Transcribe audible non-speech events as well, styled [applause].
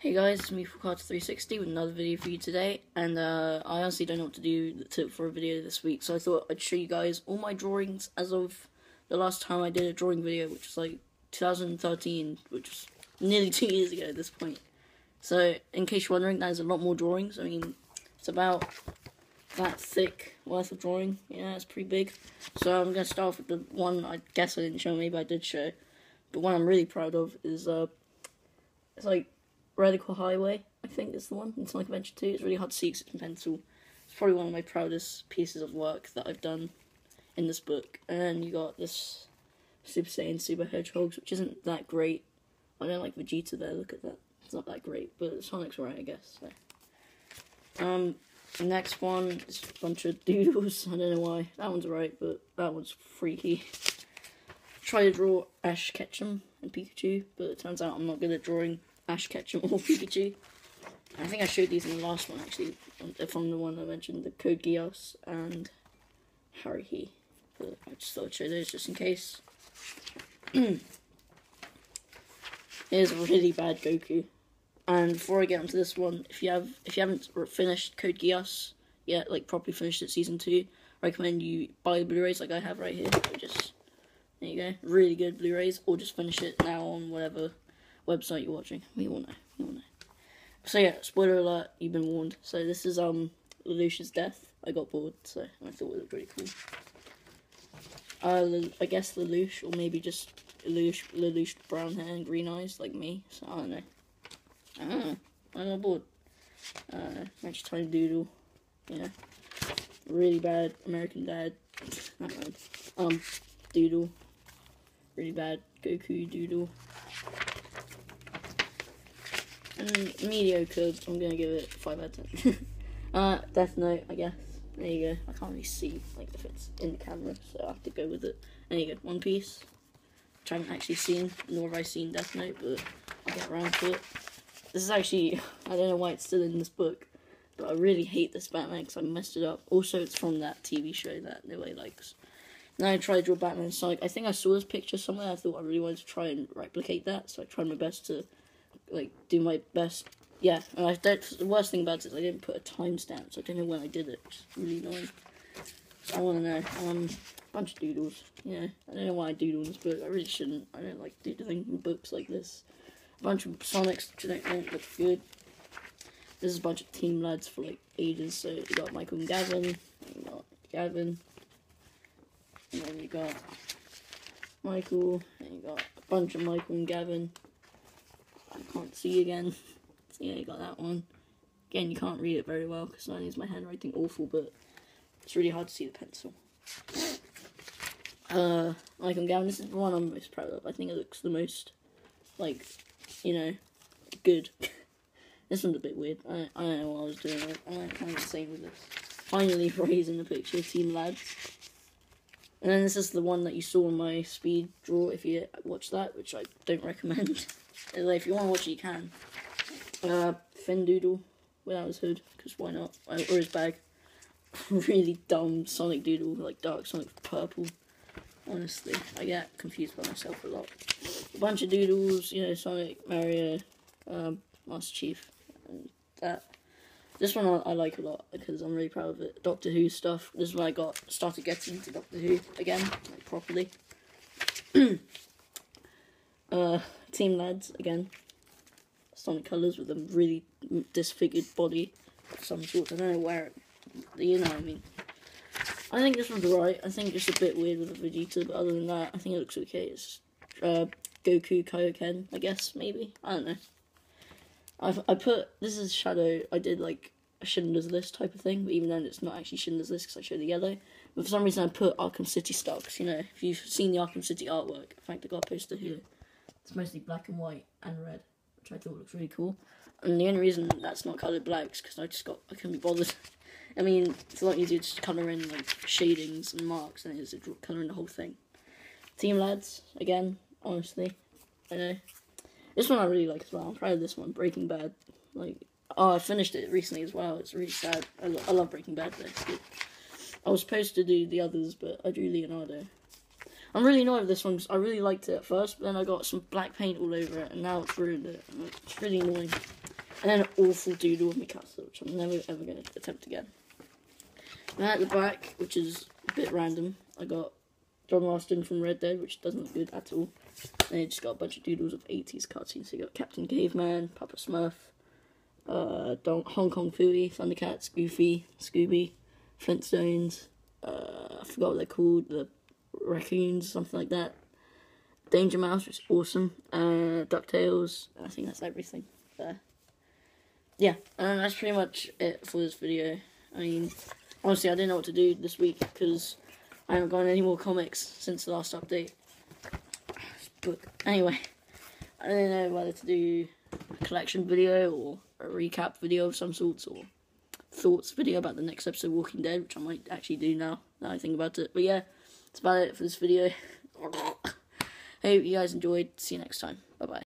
Hey guys, it's me Paulcarter360 with another video for you today, and uh, I honestly don't know what to do to, for a video this week, so I thought I'd show you guys all my drawings as of the last time I did a drawing video, which was like 2013, which was nearly [laughs] two years ago at this point. So, in case you're wondering, there's a lot more drawings. I mean, it's about that thick worth of drawing. Yeah, it's pretty big. So I'm gonna start off with the one I guess I didn't show, maybe I did show. But one I'm really proud of is uh, it's like Radical Highway. I think is the one in Sonic Adventure 2. It's really hard to see because it's in pencil. It's probably one of my proudest pieces of work that I've done in this book. And you got this Super Saiyan Super Hedgehogs, which isn't that great. I don't like Vegeta there. Look at that. It's not that great, but Sonic's right, I guess. So. Um, next one is a bunch of [laughs] doodles. I don't know why. That one's right, but that one's freaky. Try to draw Ash Ketchum and Pikachu, but it turns out I'm not good at drawing Ash Ketchum or [laughs] Pikachu. I think I showed these in the last one, actually, from the one I mentioned, the Code Geass and Haruhi. I just thought I'd show those just in case. [clears throat] Here's a really bad Goku. And before I get onto this one, if you have if you haven't finished Code Geass yet, like properly finished it season two, I recommend you buy the Blu-rays like I have right here. Just there you go, really good Blu-rays, or just finish it now on whatever website you're watching. We all know. We all know. So yeah, spoiler alert, you've been warned. So this is um Lelouch's death. I got bored, so I thought it looked really cool. Uh, I guess Lelouch, or maybe just Lelouch, Lelouch brown hair and green eyes like me. So I don't know. Ah, I got bored. Uh, Match Tiny Doodle. Yeah. Really bad American Dad. [laughs] Um, Doodle. Really bad Goku Doodle. And mediocre, I'm gonna give it 5 out of 10. [laughs] uh, Death Note, I guess. There you go. I can't really see, like, if it's in the camera, so I have to go with it. There you go. One Piece. Which I haven't actually seen, nor have I seen Death Note, but I'll get around to it. This is actually, [laughs] I don't know why it's still in this book, but I really hate this Batman because I messed it up. Also, it's from that TV show that nobody likes. Now I tried to draw Batman Sonic. I think I saw this picture somewhere. I thought I really wanted to try and replicate that, so I tried my best to, like, do my best. Yeah, and I don't, the worst thing about it is I didn't put a timestamp, so I don't know when I did it, is really annoying. So I want to know. Um, bunch of doodles. Yeah, I don't know why I doodle in this book. I really shouldn't. I don't like doodling in books like this a bunch of Sonics which I don't look good. This is a bunch of team lads for like ages. So you got Michael and Gavin, you got Gavin, and then you got Michael, and you got a bunch of Michael and Gavin. I can't see again. [laughs] So yeah, you got that one. Again, you can't read it very well because only is my handwriting awful, but it's really hard to see the pencil. Uh, like I'm going, this is the one I'm most proud of. I think it looks the most, like, you know, good. [laughs] this one's a bit weird. I, I don't know what I was doing. I, I'm kind of insane with this. Finally, [laughs] raising the picture, Team Lads. And then this is the one that you saw in my speed draw, if you watch that, which I don't recommend. If you want to watch it, you can. Uh, Finn Doodle without his hood, because why not? Or his bag. [laughs] really dumb Sonic Doodle, like Dark Sonic purple. Honestly, I get confused by myself a lot. A bunch of doodles, you know, Sonic, Mario, um, Master Chief, and that. This one I, I, like a lot because I'm really proud of it. Doctor Who stuff. This is when I got started getting into Doctor Who again, like properly. [clears throat] uh, Team Lads again. Sonic colours with a really disfigured body of some sort. I don't know where it, you know what I mean. I think this one's alright. I think it's a bit weird with the Vegeta, but other than that, I think it looks okay. It's uh, Goku Kaioken, I guess, maybe. I don't know. I I put, this is Shadow, I did like a Schindler's List type of thing, but even then it's not actually Schindler's List because I showed the yellow. But for some reason I put Arkham City stocks, you know, if you've seen the Arkham City artwork, I got a poster here. It's mostly black and white and red, which I thought looks really cool. And the only reason that's not coloured black is because I just got, I couldn't be bothered. [laughs] I mean, it's a lot easier to colour in like shadings and marks than it is to colour in the whole thing. Team lads, again, honestly, I know. This one I really like as well. I'm proud of this one, Breaking Bad. Like, oh, I finished it recently as well. It's really sad. I, lo I love Breaking Bad. Though. I was supposed to do the others, but I drew Leonardo. I'm really annoyed with this one because I really liked it at first, but then I got some black paint all over it, and now it's ruined it. It's really annoying. and then an awful doodle of Mikasa, which I'm never ever going to attempt again. And at the back, which is a bit random, I got John Marston from Red Dead, which doesn't look good at all. And it just got a bunch of doodles of 80s cartoons. So you got Captain Caveman, Papa Smurf, uh, Don- Hong Kong Phooey, Thundercats, Goofy, Scooby, Flintstones, uh, I forgot what they're called, the raccoons, something like that. Danger Mouse, which is awesome. Uh, DuckTales, I think that's everything there. Yeah, and that's pretty much it for this video. I mean, honestly, I didn't know what to do this week because I haven't gotten any more comics since the last update. [sighs] But Anyway, I don't know whether to do a collection video or a recap video of some sorts or thoughts video about the next episode of Walking Dead, which I might actually do now that I think about it. But yeah, that's about it for this video. [laughs] Hope you guys enjoyed. See you next time.